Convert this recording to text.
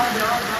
down, down, down.